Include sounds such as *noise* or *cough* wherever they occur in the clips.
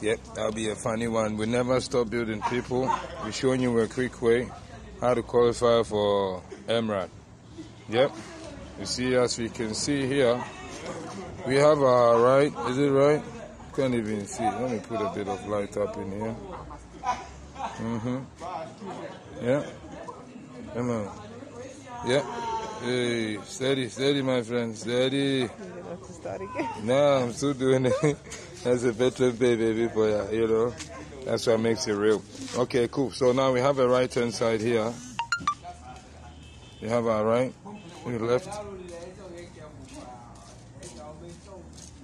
Yep, that'll be a funny one. We never stop building people. We're showing you a quick way how to qualify for Emerald. Yep. You see, as we can see here, we have our right. Is it right? Can't even see. Let me put a bit of light up in here. Mm-hmm. Yeah. Come on. Yeah. Hey, steady, steady, my friend, steady. No, *laughs* I'm still doing it. *laughs* That's a Petron Pay, baby, for you, uh, you know. That's what makes it real. Okay, cool. So now we have a right hand side here. We have our right, we left,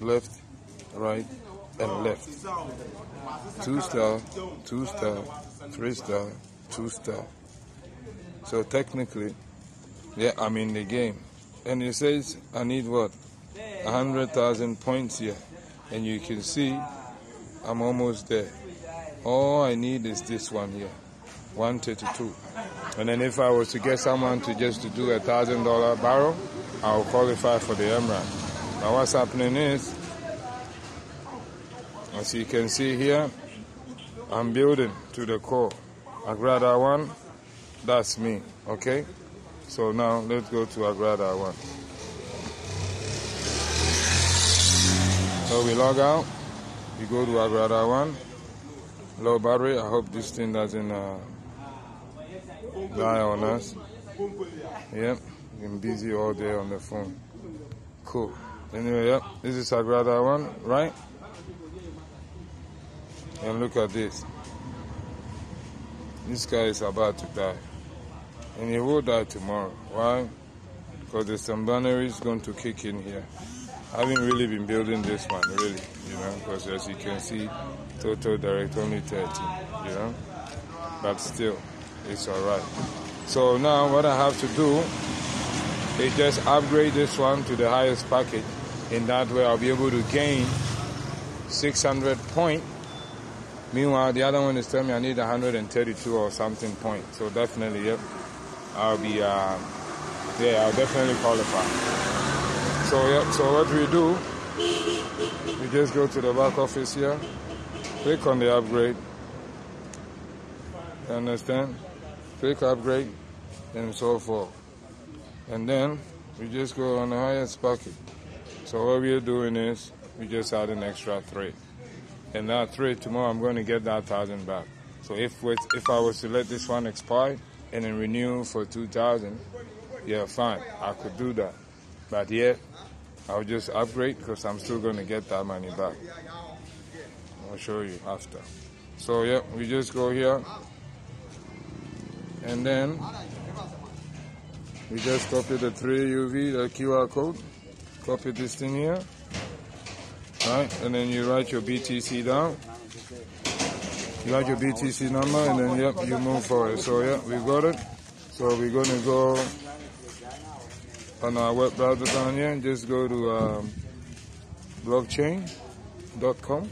left, right, and left. Two star, two star, three star, two star. So technically, yeah, I'm in the game. And it says I need what? A hundred thousand points here. And you can see I'm almost there. All I need is this one here. 132. And then if I was to get someone to just to do a thousand dollar barrel, I'll qualify for the Emerald. Now what's happening is, as you can see here, I'm building to the core. Agrada 1, that's me, okay? So now let's go to Agrada 1. So we log out, we go to Agrada 1, low battery, I hope this thing doesn't uh, lie on us. Yep, been busy all day on the phone. Cool. Anyway, yep, this is Agrada 1, right? And look at this. This guy is about to die. And he will die tomorrow. Why? Because the Sambaneri is going to kick in here. I haven't really been building this one, really, you know, because as you can see, total direct only 30, you know. But still, it's alright. So now what I have to do is just upgrade this one to the highest package. In that way, I'll be able to gain 600 point. Meanwhile, the other one is telling me I need 132 or something point. So definitely, yep, I'll be, uh, yeah, I'll definitely qualify. So yeah, so what we do, we just go to the back office here, click on the upgrade. You understand? Click upgrade and so forth. And then we just go on the highest package. So what we're doing is we just add an extra three. And that three tomorrow I'm going to get that thousand back. So if with, if I was to let this one expire and then renew for two thousand, yeah, fine, I could do that. But yeah, I'll just upgrade because I'm still going to get that money back. I'll show you after. So yeah, we just go here and then we just copy the 3UV, the QR code, copy this thing here, right, and then you write your BTC down, you write your BTC number, and then yep, you move forward. So yeah, we've got it. So we're gonna go on our web browser down here and just go to um, blockchain.com.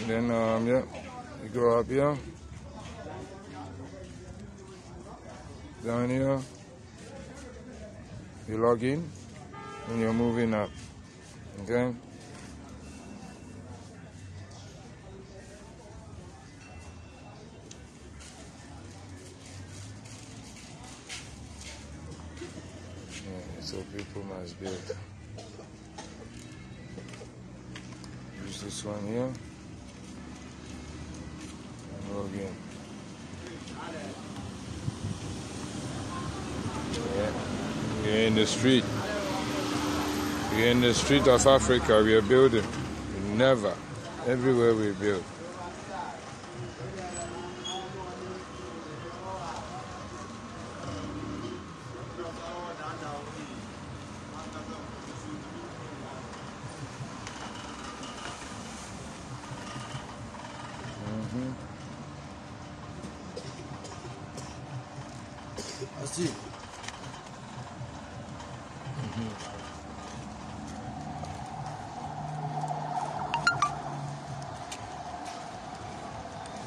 And then um, yeah, you go up here. down here you log in and you're moving up okay people use this one here and log in We're in the street. We're in the street of Africa. We are building. Never. Everywhere we build. Mm-hmm. See. Mm-hmm.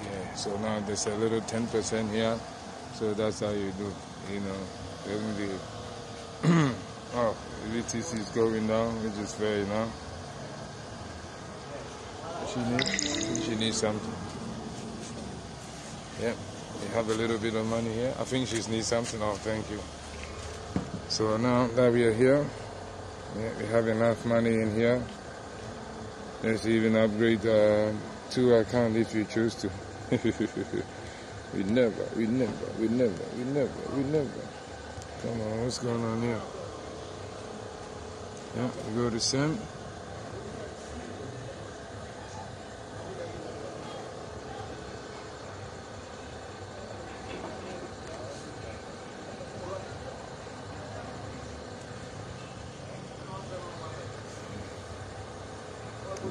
Yeah, so now there's a little 10% here, so that's how you do, you know, even the, *clears throat* oh, BTC is going down, which is fair, you know. she need? She needs something. Yeah, we have a little bit of money here. I think she needs something. Oh, thank you. So now that we are here, yeah, we have enough money in here. Let's even upgrade uh, two account if you choose to. *laughs* we never, we never, we never, we never, we never. Come on, what's going on here? Yeah, we go to Sim.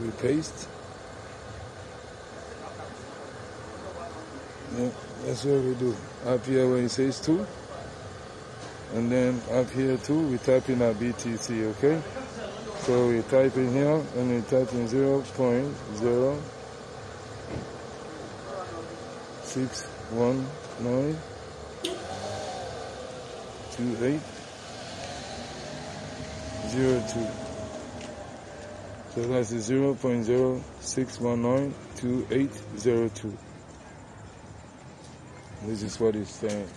we paste. Yeah, that's what we do. Up here when it says 2. And then up here too, we type in our BTC, okay? So we type in here and we type in 0 0.0 619 28 02. So that's 0.06192802. This is what it's saying.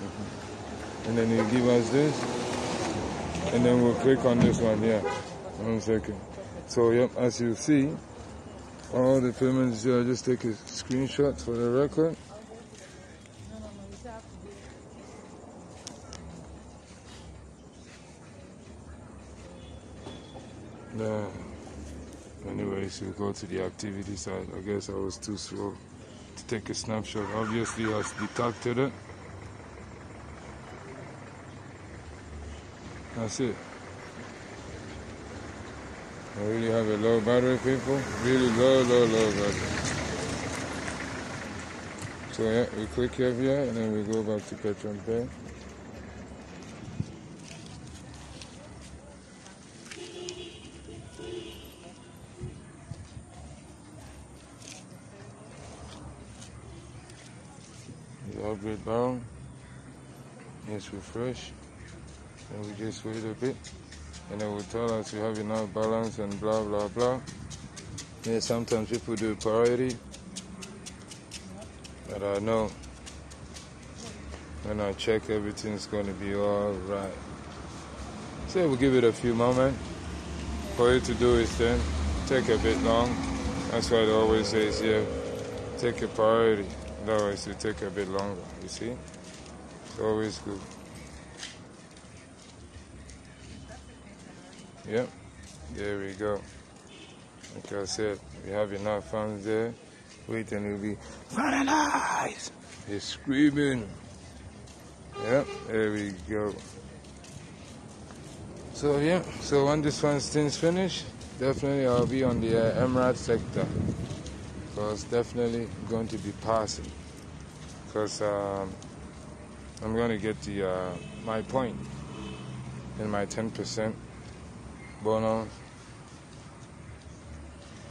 Mm-hmm. And then you give us this, and then we'll click on this one here. One second. So, yep, as you see, all the payments here, just take a screenshot for the record. No. To the activity side. I guess I was too slow to take a snapshot. Obviously, I detected it. That's it. I really have a low battery, people. Really low, low, low battery. So yeah, we click here, and then we go back to Petron Pay. Upgrade down. Yes, refresh. And we just wait a bit. And it will tell us we have enough balance and blah blah blah. Yeah, sometimes people do priority. But I know when I check everything's gonna be alright. So we'll give it a few moments for it to do its thing. Take a bit long. That's why it always says here, take a priority. Otherwise, it will take a bit longer. You see? It's always good. Yep. There we go. Like I said, we have enough funds there. Wait and we'll be finalized. He's screaming. Yep, there we go. So yeah, so when this one thing's finished, definitely I'll be on the uh, Emirate sector because definitely going to be passing. Because um, I'm going to get the uh, my point in my 10% bonus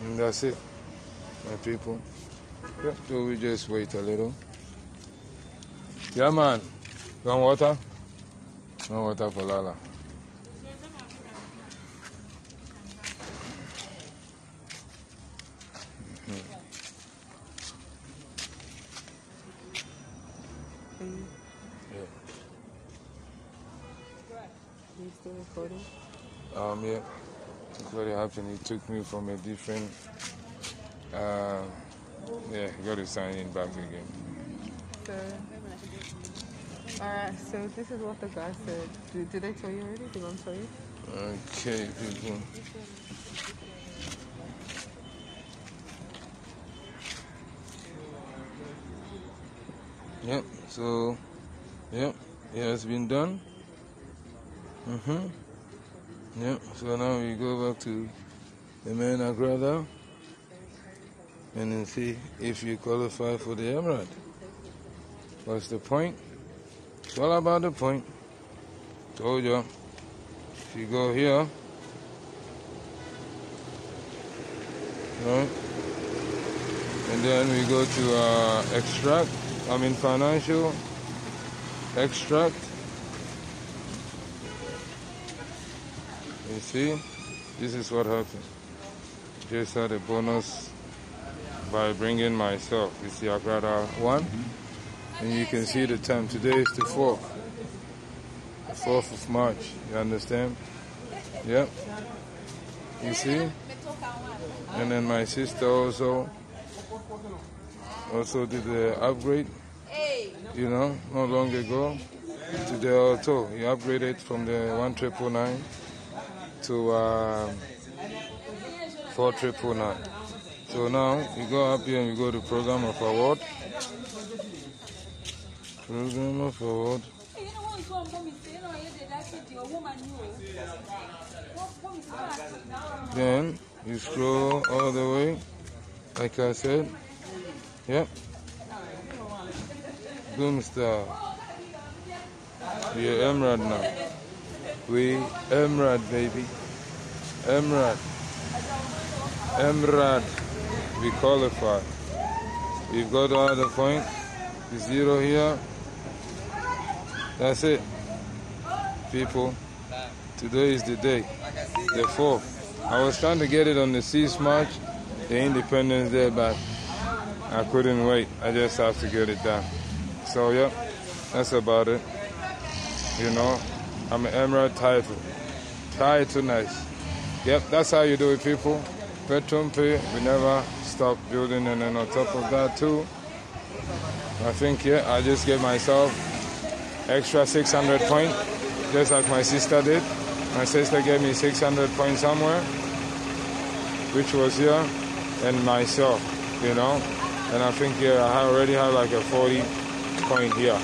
and that's it my people. Yeah, so we just wait a little. Yeah man. You want water? No water for Lala recording? Um, yeah. It's very happened. He took me from a different. Uh, yeah, got to sign in back again. So, alright, so this is what the guy said. Did, did I tell you already? Did I tell you? Okay, people. Yep, so, yep, it has been done. Mm-hmm. Yep, so now we go back to the main Agrada and then see if you qualify for the Emirate. What's the point? It's all about the point. Told you. If you go here, right, and then we go to uh, extract, I mean financial, extract, You see, this is what happened. Just had a bonus by bringing myself. You see, I got uh, one. And you can see the time. Today is the 4th. The 4th of March. You understand? Yep. You see? And then my sister also also did the upgrade, you know, not long ago Today also. He upgraded from the 1999 to um, four triple nine. So now we go up here and we go to program of award. Program of award. Then you scroll all the way, like I said. Yep. Boomstar. We are Emerald now. We Emerald, baby. Emerald. Emrad, we qualify. We've got all the point, the zero here. That's it. People, today is the day, the 4th. I was trying to get it on the 6th March, the Independence Day, but I couldn't wait. I just have to get it done. So, yeah, that's about it. You know, I'm an Emerald title. Title nice. Yep, that's how you do it, people. Petron we never stop building, and then on top of that, too, I think, yeah, I just gave myself extra 600 points, just like my sister did. My sister gave me 600 points somewhere, which was here, and myself, you know. And I think, yeah, I already have like a 40 point here.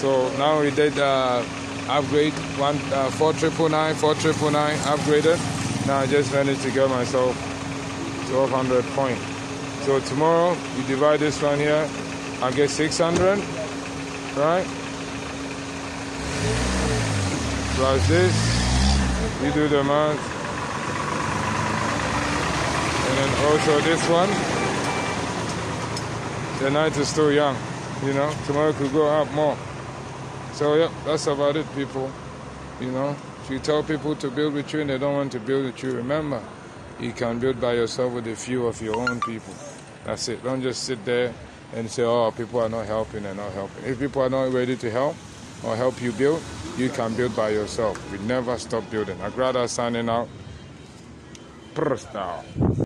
So now we did uh, upgrade one uh, four triple nine, four triple nine upgraded. Now I just managed to get myself 1200 point. So tomorrow you divide this one here, I get 600, right? Plus this, you do the math. And then also this one. The night is still young, you know, tomorrow could go up more. So yeah, that's about it, people. You know, if you tell people to build with you and they don't want to build with you, remember, you can build by yourself with a few of your own people. That's it. Don't just sit there and say, oh, people are not helping and not helping. If people are not ready to help or help you build, you can build by yourself. We never stop building. Agrada signing out. Prr.